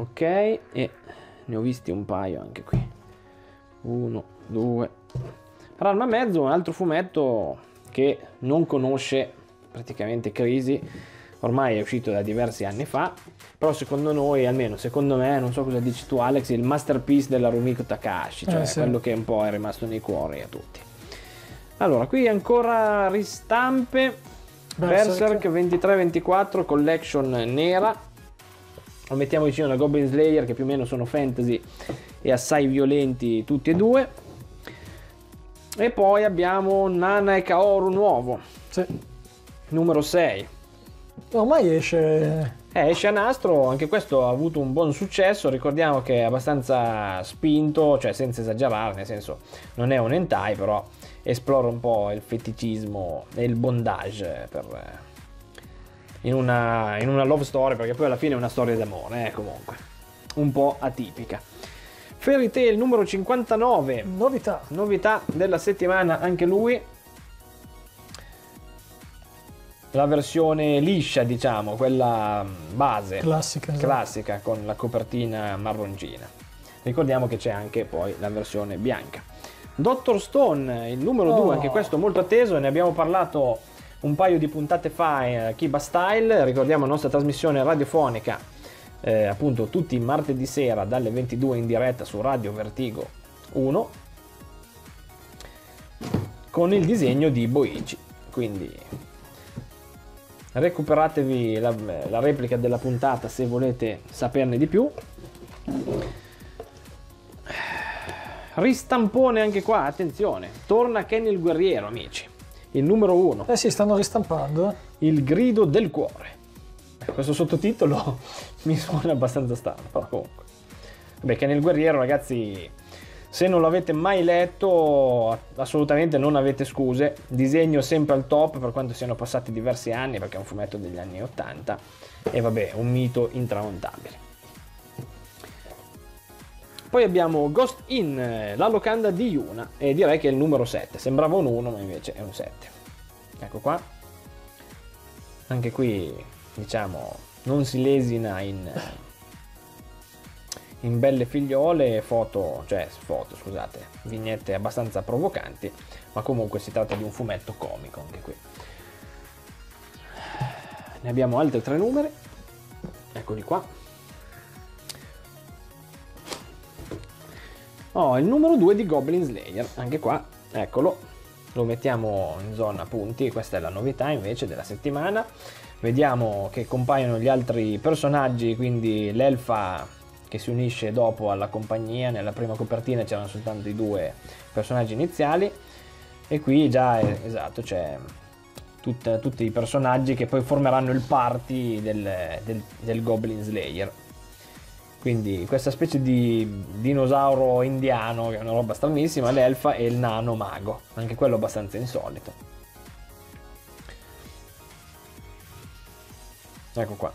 ok e ne ho visti un paio anche qui. Uno due. Ranma Mezzo un altro fumetto che non conosce praticamente crisi. Ormai è uscito da diversi anni fa. Però secondo noi almeno secondo me non so cosa dici tu Alex il masterpiece della Rumiko Takahashi cioè Eh, sì. quello che un po' è rimasto nei cuori a tutti. Allora qui ancora ristampe. Berserk. Berserk 23-24 collection nera lo mettiamo vicino alla Goblin Slayer che più o meno sono fantasy e assai violenti tutti e due. E poi abbiamo Nana e Kaoru nuovo. Sì. numero 6 Ormai esce... eh, esce a nastro, anche questo ha avuto un buon successo, ricordiamo che è abbastanza spinto, cioè senza esagerare, nel senso non è un hentai, però esplora un po' il feticismo e il bondage per, eh, in, una, in una love story, perché poi alla fine è una storia d'amore, eh, comunque, un po' atipica. Fairy Tail numero 59, Novità. novità della settimana anche lui la versione liscia diciamo quella base Classica. esatto. classica con la copertina marroncina ricordiamo che c'è anche poi la versione bianca Dr. Stone il numero Oh. 2 anche questo molto atteso ne abbiamo parlato un paio di puntate fa in Kiba Style. Ricordiamo la nostra trasmissione radiofonica eh, appunto tutti i martedì sera dalle 22 in diretta su Radio Vertigo 1 con il disegno di Boichi. Quindi recuperatevi la, la replica della puntata se volete saperne di più. Ristampone anche qua attenzione. Torna Kenny il guerriero amici il numero 1 Eh sì, stanno ristampando. eh. il grido del cuore. Questo sottotitolo mi suona abbastanza strano, però comunque. Perché nel guerriero, ragazzi, se non l'avete mai letto, assolutamente non avete scuse. Disegno sempre al top per quanto siano passati diversi anni, perché è un fumetto degli anni 80. E vabbè, un mito intramontabile. Poi abbiamo Ghost In, la locanda di Yuna, e direi che è il numero 7. Sembrava un 1, ma invece è un 7. Ecco qua. Anche qui, diciamo, non si lesina in, in belle figliole, foto, cioè foto, scusate, vignette abbastanza provocanti, ma comunque si tratta di un fumetto comico anche qui. Ne abbiamo altri tre numeri. Eccoli qua. Oh, il numero 2 di Goblin Slayer, anche qua, eccolo, lo mettiamo in zona punti, questa è la novità invece della settimana. Vediamo che compaiono gli altri personaggi, quindi l'elfa che si unisce dopo alla compagnia, nella prima copertina c'erano soltanto i due personaggi iniziali e qui già, eh, esatto, c'è tut- tutti i personaggi che poi formeranno il party del, del- del Goblin Slayer. Quindi questa specie di dinosauro indiano, che è una roba stranissima, l'elfa e il nano mago, anche quello abbastanza insolito. Ecco qua.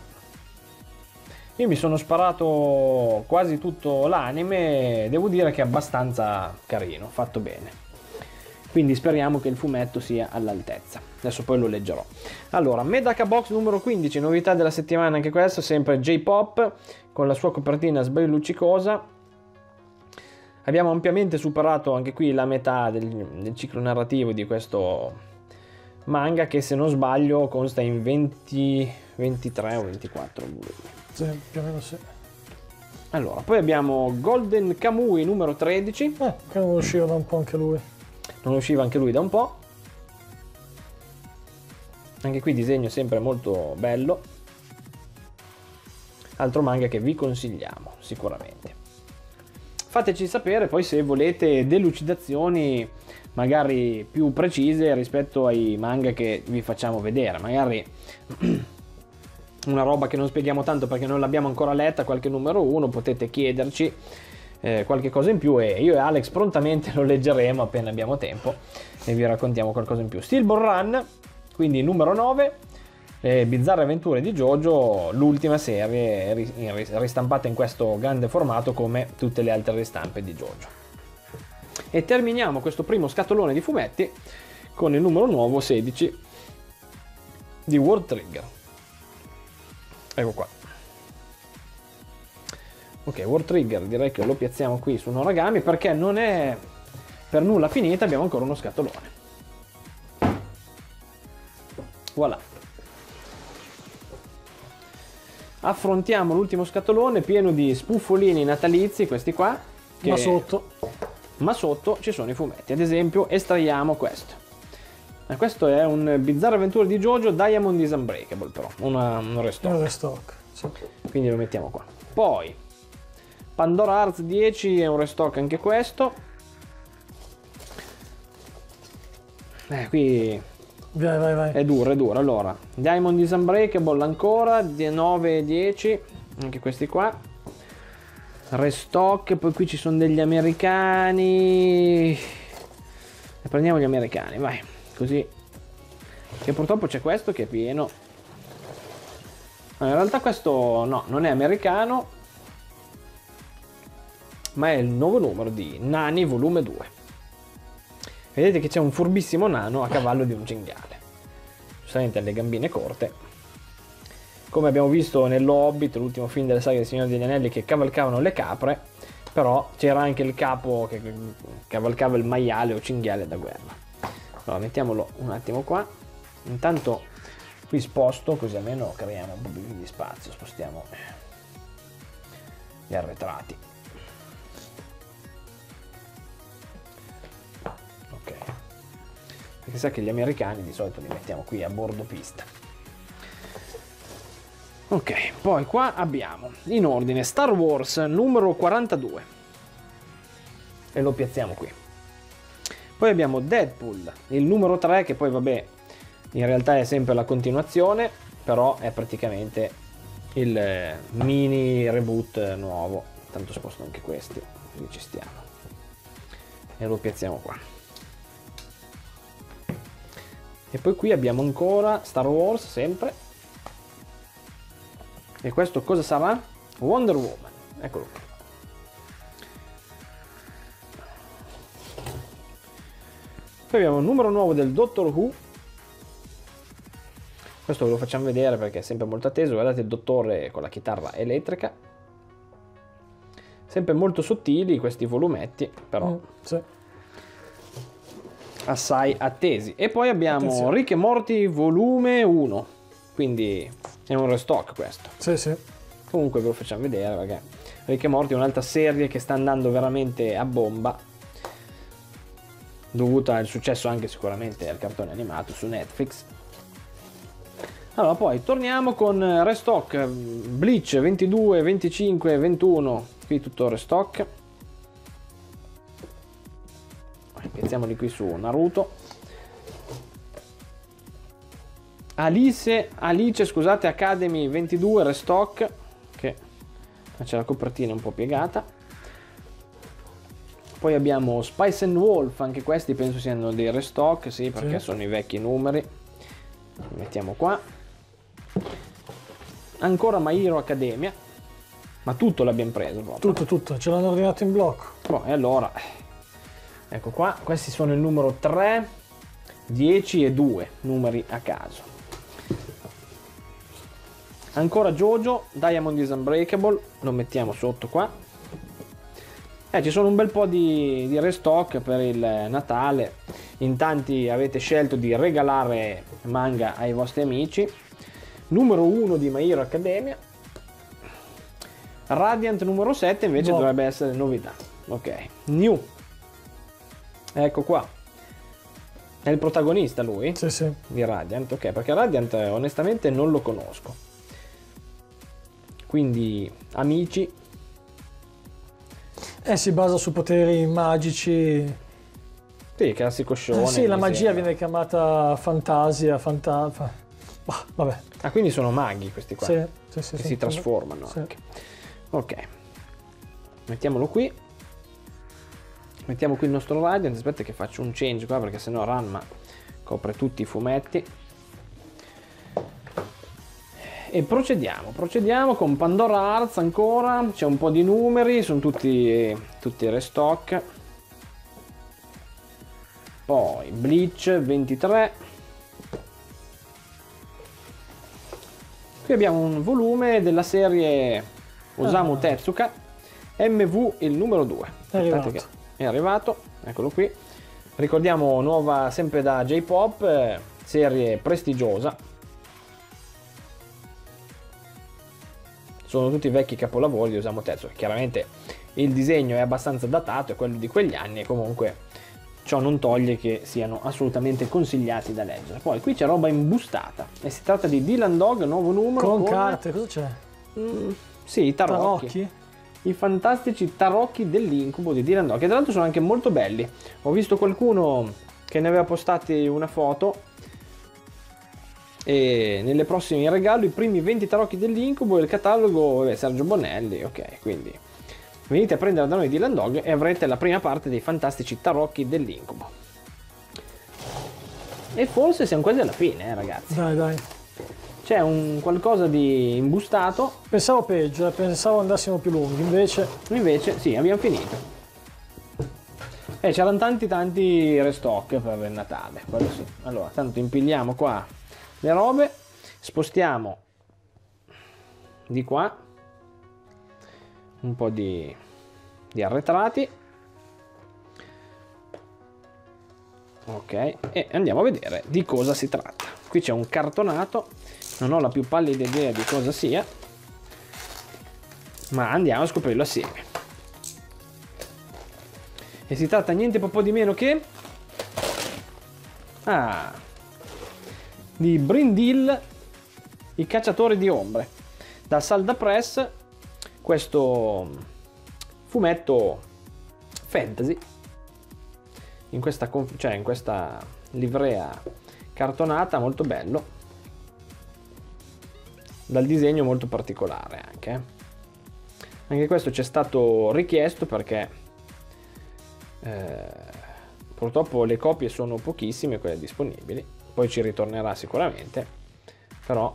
Io mi sono sparato quasi tutto l'anime, devo dire che è abbastanza carino, fatto bene. Quindi speriamo che il fumetto sia all'altezza. Adesso poi lo leggerò. Allora, Medaka Box numero 15, novità della settimana anche questo, sempre J-Pop con la sua copertina sbrilluccicosa. Abbiamo ampiamente superato anche qui la metà del, del ciclo narrativo di questo manga che se non sbaglio consta in 20, 23 o 24 volumi. Sì, più o meno sì. Allora, poi abbiamo Golden Kamui numero 13, Eh, che non usciva da un po' anche lui. Non usciva anche lui da un po'. Anche qui disegno sempre molto bello. Altro manga che vi consigliamo sicuramente. Fateci sapere poi se volete delucidazioni magari più precise rispetto ai manga che vi facciamo vedere. Magari una roba che non spieghiamo tanto perché non l'abbiamo ancora letta, qualche numero 1, potete chiederci eh, qualche cosa in più e io e Alex prontamente lo leggeremo appena abbiamo tempo e vi raccontiamo qualcosa in più. Steelball Run, quindi numero 9, eh, Bizzarre avventure di Jojo, l'ultima serie ristampata in questo grande formato come tutte le altre ristampe di Jojo. E terminiamo questo primo scatolone di fumetti con il numero nuovo 16 di World Trigger. Ecco qua. Ok, War Trigger direi che lo piazziamo qui su un origami perché non è per nulla finita, abbiamo ancora uno scatolone. Voilà. Affrontiamo l'ultimo scatolone pieno di spuffolini natalizi, questi qua. che- Ma sotto. ma sotto ci sono i fumetti. Ad esempio, estraiamo questo. Eh, questo è un Bizzarre Avventure di Jojo Diamond is Unbreakable, però, una, un resto. Il restock. Sì. Quindi lo mettiamo qua. Poi, Pandora Hearts 10 è un restock anche questo. Eh, qui Vai, vai, vai. è duro, è duro. Allora, Diamond is Unbreakable ancora, 9 e 10, anche questi qua. Restock, poi qui ci sono degli americani. E prendiamo gli americani, vai, così. Che purtroppo c'è questo che è pieno. No, in realtà questo no, non è americano, ma è il nuovo numero di Nani volume 2. Vedete che c'è un furbissimo nano a cavallo di un cinghiale. Giustamente ha le gambine corte. Come abbiamo visto nello Hobbit, l'ultimo film della saga del Signore degli Anelli, che cavalcavano le capre, però c'era anche il capo che cavalcava il maiale o cinghiale da guerra. Allora, mettiamolo un attimo qua. Intanto qui sposto, così almeno creiamo un po' di spazio. Spostiamo gli arretrati. Perché sa che gli americani di solito li mettiamo qui a bordo pista. Ok, poi qua abbiamo in ordine Star Wars numero 42 e lo piazziamo qui. Poi abbiamo Deadpool, il numero 3 che poi vabbè in realtà è sempre la continuazione, però è praticamente il eh, mini reboot nuovo. Tanto sposto anche questi, quindi ci stiamo. E lo piazziamo qua. E poi qui abbiamo ancora Star Wars sempre. E questo cosa sarà? Wonder Woman. Eccolo qua. Poi abbiamo un numero nuovo del Doctor Who. Questo ve lo facciamo vedere perché è sempre molto atteso. Guardate il dottore con la chitarra elettrica. Sempre molto sottili questi volumetti, però Mm, sì. Assai attesi. E poi abbiamo Attenzione. Rick e Morty volume 1. Quindi è un restock questo. Sì, sì. Comunque ve lo facciamo vedere perché Rick e Morty è un'altra serie che sta andando veramente a bomba. Dovuta al successo anche sicuramente al cartone animato su Netflix. Allora, poi torniamo con restock Bleach 22, 25, 21. Qui tutto restock. Piazziamoli qui su Naruto. Alice, Alice, scusate, Academy 22 restock. Che c'è la copertina un po' piegata. Poi abbiamo Spice and Wolf, anche questi penso siano dei restock, sì, perché Sì. sono i vecchi numeri. Li mettiamo qua. Ancora My Hero Academia. Ma tutto l'abbiamo preso proprio. Tutto, tutto. Ce l'hanno ordinato in blocco. Boh, e allora, ecco qua, questi sono il numero 3, 10 e 2, numeri a caso. Ancora Jojo, Diamond is Unbreakable, lo mettiamo sotto qua. Eh, ci sono un bel po' di, di restock per il Natale. In tanti avete scelto di regalare manga ai vostri amici. Numero 1 di My Hero Academia. Radiant numero 7 invece No. dovrebbe essere novità. Ok. New. Ecco qua. È il protagonista lui Sì, sì. di Radiant. Ok, perché Radiant eh, onestamente non lo conosco. Quindi, amici, Eh, si basa su poteri magici. sì, classico show. Eh, sì, la magia viene chiamata fantasia, fanta... fa- Bah, vabbè. Ah, quindi sono maghi questi qua. Sì, sì, sì, che sì. si trasformano Sì. anche. Ok. Mettiamolo qui. Mettiamo qui il nostro Radiant. Aspetta che faccio un change qua perché sennò Ranma copre tutti i fumetti. E procediamo, procediamo con Pandora Hearts ancora, c'è un po' di numeri, sono tutti, tutti restock. Poi Bleach 23. Qui abbiamo un volume della serie Osamu Ah. Tezuka, MV il numero 2. È arrivato. Che è arrivato, eccolo qui. Ricordiamo nuova sempre da J-Pop, eh, serie prestigiosa. Sono tutti vecchi capolavori di Osamu Tezuka. Chiaramente il disegno è abbastanza datato, è quello di quegli anni e comunque ciò non toglie che siano assolutamente consigliati da leggere. Poi qui c'è roba imbustata e si tratta di Dylan Dog, nuovo numero. Con, carte, cosa c'è? Mm, sì, i tarocchi. Tarocchi? I fantastici tarocchi dell'incubo di Dylan Dog, che tra l'altro sono anche molto belli. Ho visto qualcuno che ne aveva postati una foto e nelle prossime in regalo i primi 20 tarocchi dell'incubo e il catalogo vabbè, Sergio Bonelli, ok, quindi venite a prendere da noi Dylan Dog e avrete la prima parte dei fantastici tarocchi dell'incubo. E forse siamo quasi alla fine, eh, ragazzi. Dai, dai. C'è un qualcosa di imbustato, Pensavo peggio, eh, pensavo andassimo più lunghi, invece invece sì, abbiamo finito. E c'erano tanti tanti restock per il Natale, quello sì. Allora, tanto impiliamo qua le robe, spostiamo di qua un po' di, di arretrati. Ok, e andiamo a vedere di cosa si tratta. Qui c'è un cartonato, non ho la più pallida idea di cosa sia, ma andiamo a scoprirlo assieme. E si tratta niente po' di meno che... Ah, di Brindil, i cacciatori di ombre. Da Salda Press, questo fumetto fantasy, in questa, cioè in questa livrea cartonata molto bello, dal disegno molto particolare anche. Anche questo ci è stato richiesto perché eh, purtroppo le copie sono pochissime, quelle disponibili, poi ci ritornerà sicuramente, però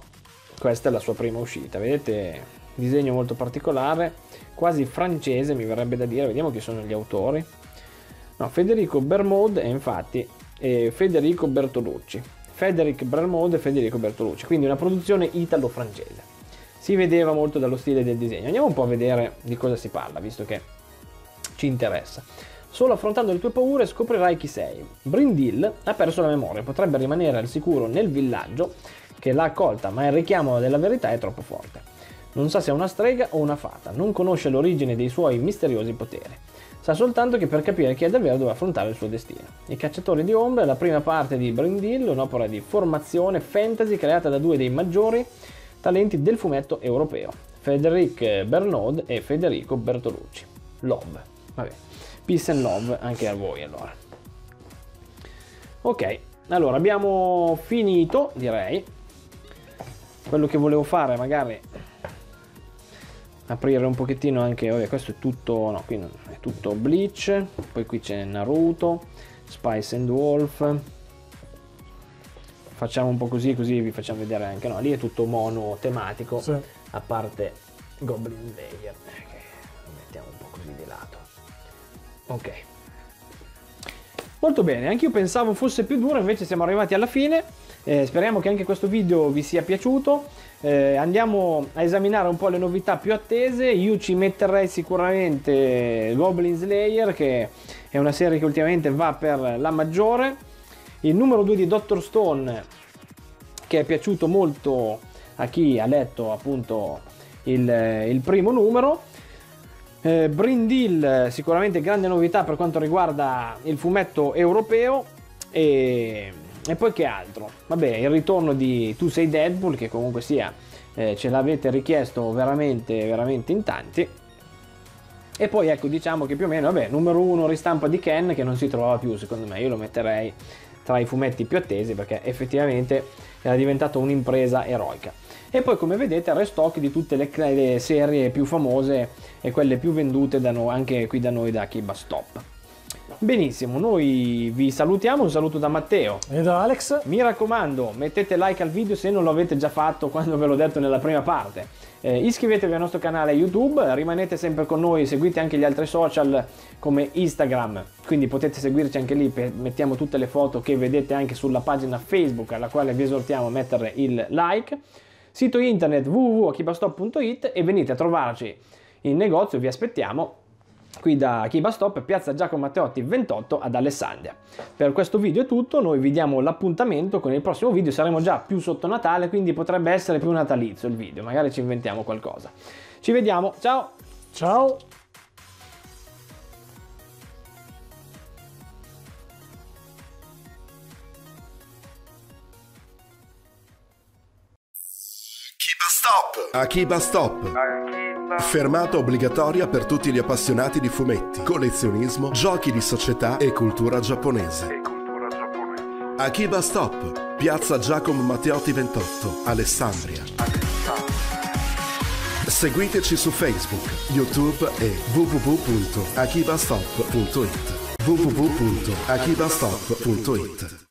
questa è la sua prima uscita, vedete disegno molto particolare, quasi francese mi verrebbe da dire, vediamo chi sono gli autori. No, Federico Bermode e infatti e Federico Bertolucci. Federic Bermode e Federico Bertolucci, quindi una produzione italo-francese. Si vedeva molto dallo stile del disegno. Andiamo un po' a vedere di cosa si parla, visto che ci interessa. Solo affrontando le tue paure scoprirai chi sei. Brindil ha perso la memoria, potrebbe rimanere al sicuro nel villaggio che l'ha accolta, ma il richiamo della verità è troppo forte. Non sa se è una strega o una fata, non conosce l'origine dei suoi misteriosi poteri. Sa soltanto che per capire chi è davvero deve affrontare il suo destino. I cacciatori di ombre è la prima parte di Brindil, un'opera di formazione fantasy creata da due dei maggiori talenti del fumetto europeo, Federic Bernaud e Federico Bertolucci. Love. Vabbè. Peace and love anche a voi allora. Ok, allora abbiamo finito, direi. Quello che volevo fare magari aprire un pochettino anche, vabbè, questo è tutto, no, qui è tutto Bleach, poi qui c'è Naruto, Spice and Wolf. Facciamo un po' così, così vi facciamo vedere anche, no, lì è tutto mono tematico, Sì. a parte Goblin Slayer, eh, che lo mettiamo un po' così di lato. Ok. Molto bene, anche io pensavo fosse più duro, invece siamo arrivati alla fine. Eh, speriamo che anche questo video vi sia piaciuto. Eh, andiamo a esaminare un po' le novità più attese. Io ci metterei sicuramente Goblin Slayer, che è una serie che ultimamente va per la maggiore. Il numero 2 di Doctor Stone, che è piaciuto molto a chi ha letto appunto il, il primo numero. Eh, Brindil, sicuramente grande novità per quanto riguarda il fumetto europeo. E, e poi che altro? Vabbè, il ritorno di Tu sei Deadpool, che comunque sia, eh, ce l'avete richiesto veramente, veramente in tanti. E poi ecco, diciamo che più o meno, vabbè, numero uno ristampa di Ken che non si trovava più, secondo me, io lo metterei tra i fumetti più attesi perché effettivamente era diventato un'impresa eroica. E poi come vedete restock di tutte le, le serie più famose e quelle più vendute noi, anche qui da noi da Kiba Stop. Benissimo, noi vi salutiamo, un saluto da Matteo. E da Alex? Mi raccomando, mettete like al video se non lo avete già fatto quando ve l'ho detto nella prima parte. Eh, iscrivetevi al nostro canale YouTube, rimanete sempre con noi, seguite anche gli altri social come Instagram, quindi potete seguirci anche lì, mettiamo tutte le foto che vedete anche sulla pagina Facebook alla quale vi esortiamo a mettere il like. Sito internet www.akibastop.it e venite a trovarci in negozio, vi aspettiamo qui da Kiba Stop, piazza Giacomo Matteotti 28 ad Alessandria. Per questo video è tutto, noi vi diamo l'appuntamento con il prossimo video, saremo già più sotto Natale, quindi potrebbe essere più natalizio il video, magari ci inventiamo qualcosa. Ci vediamo, ciao! Ciao! Akiba Stop! Akiba Stop! Fermata obbligatoria per tutti gli appassionati di fumetti, collezionismo, giochi di società e cultura giapponese. Akiba Stop, piazza Giacomo Matteotti 28, Alessandria. Seguiteci su Facebook, YouTube e www.akibastop.it www.akibastop.it